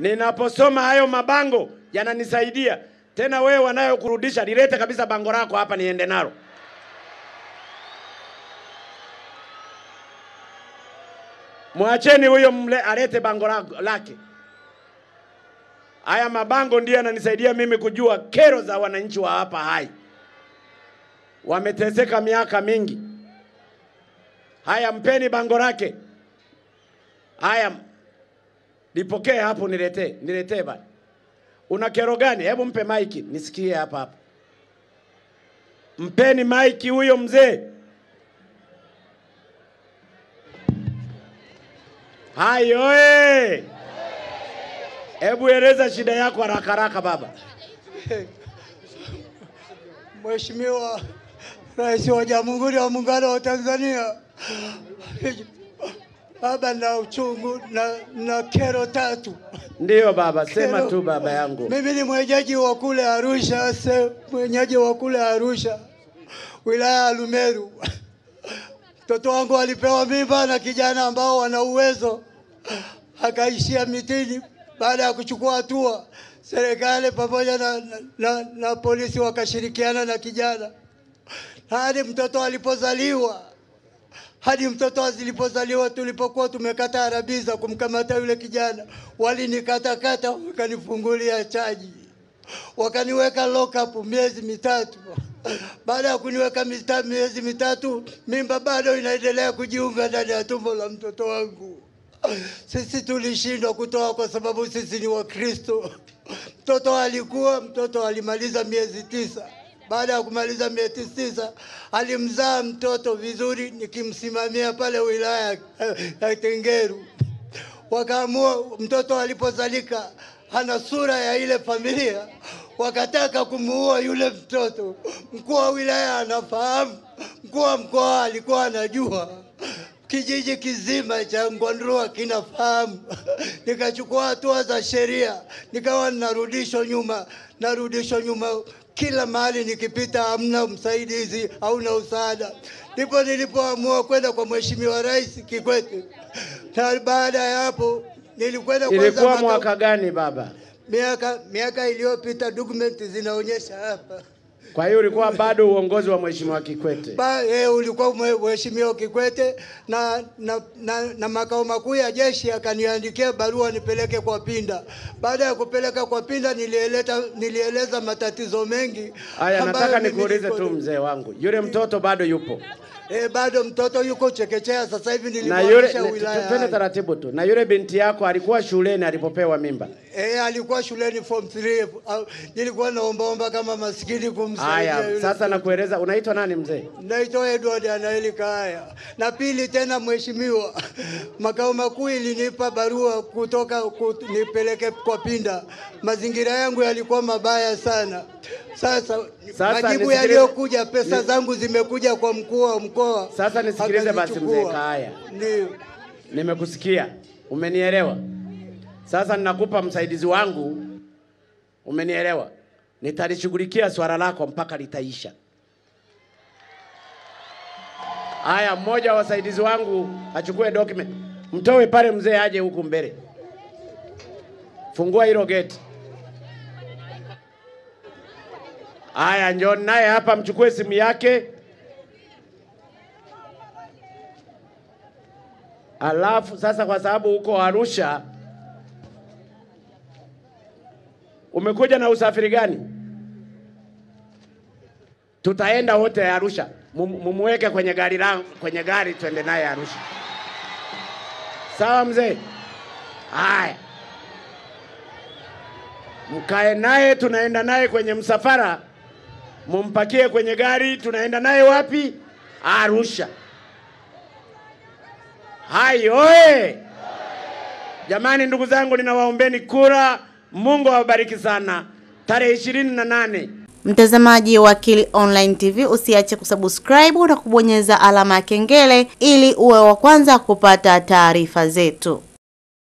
Ninaposoma hayo mabango yananisaidia. Tena wewe wanayokurudisha, lilete kabisa bango lako hapa niende nalo. Mwacheni huyo mle alete bango lake. Haya mabango ndiyo yananisaidia mimi kujua kero za wananchi wa hapa Hai. Wameteseka miaka mingi. Haya, mpeni bango lake. Haya, lipokee hapo, niletee niletee bana. Una kero gani? Hebu mpe maiki nisikie hapa hapa. Mpeni maiki huyo mzee. Hayo oye! Hebu eleza shida yako haraka haraka baba. Mheshimiwa Rais wa Jamhuri ya Muungano wa Tanzania, baba, na uchungu na, na kero tatu. Ndiyo baba, sema Kero. tu baba yangu. Mimi ni mwenyeji wa kule Arusha, se, mwenyeji wa kule Arusha, wilaya ya Lumeru. Mtoto wangu alipewa mimba na kijana ambao wana uwezo, akaishia mitini. Baada ya kuchukua hatua, serikali pamoja na, na, na, na polisi wakashirikiana na kijana hadi mtoto alipozaliwa hadi mtoto alipozaliwa, tulipokuwa tumekata arabiza kumkamata yule kijana, walinikatakata wakanifungulia chaji, wakaniweka lock up miezi mitatu. Baada ya kuniweka mita, miezi mitatu, mimba bado inaendelea kujiunga ndani ya tumbo la mtoto wangu. Sisi tulishindwa kutoa kwa sababu sisi ni Wakristo. Mtoto alikuwa mtoto alimaliza miezi tisa. Baada ya kumaliza miezi tisa, alimzaa mtoto vizuri, nikimsimamia pale wilaya ya Tengeru. Wakaamua mtoto alipozalika ana sura ya ile familia, wakataka kumuua yule mtoto. Mkuu wa wilaya anafahamu, mkuu wa mkoa alikuwa anajua kijiji kizima cha Ngondrua kinafahamu. Nikachukua hatua za sheria, nikawa ninarudishwa nyuma, narudishwa nyuma kila mahali nikipita, hamna msaidizi, hauna usaada. Ndipo nilipoamua kwenda kwa Mheshimiwa Rais Kikwete, na baada ya hapo nilikwenda Ilikuwa mwaka gani baba? miaka miaka iliyopita, dokumenti zinaonyesha hapa Kwa hiyo ulikuwa bado uongozi wa Mheshimiwa Kikwete. Ba, e, ulikuwa Mheshimiwa Kikwete na, na, na, na makao makuu ya jeshi akaniandikia barua nipeleke kwa Pinda. Baada ya kupeleka kwa Pinda nilieleta, nilieleza matatizo mengi. Haya, nataka nikuulize tu mzee wangu, yule mtoto bado yupo E, bado mtoto yuko chekechea sasa hivi na yule, wilaya. twende taratibu tu, na yule binti yako alikuwa shuleni alipopewa mimba. Eh, alikuwa shuleni form 3. Nilikuwa naombaomba kama maskini kumsaidia Haya, sasa nakueleza, unaitwa nani mzee? Naitwa Edward Anaeli Kaya. Na pili tena, mheshimiwa, makao makuu ilinipa barua kutoka kut, nipeleke kwa Pinda. Mazingira yangu yalikuwa mabaya sana. Sasa, Sasa majibu yaliyokuja, pesa ni- zangu zimekuja kwa mkuu wa mkoa. Sasa nisikilize basi mzee Kaya. Ndio. Nimekusikia, umenielewa. Sasa ninakupa msaidizi wangu, umenielewa. Nitalishughulikia swala lako mpaka litaisha. Haya, mmoja wa wasaidizi wangu achukue document, mtoe pale mzee aje huku mbele. Fungua hilo geti. Haya, njoni naye hapa, mchukue simu yake. Alafu sasa, kwa sababu huko Arusha, umekuja na usafiri gani? Tutaenda wote Arusha, mumuweke kwenye gari langu, kwenye gari twende naye Arusha. Sawa mzee? Haya, mkae naye, tunaenda naye kwenye msafara, mumpakie kwenye gari, tunaenda naye wapi? Arusha. Hai oye! Jamani, ndugu zangu, ninawaombeni kura. Mungu awabariki sana. Tarehe ishirini na nane Mtazamaji wa Kili Online TV usiache kusubscribe na kubonyeza alama ya kengele ili uwe wa kwanza kupata taarifa zetu.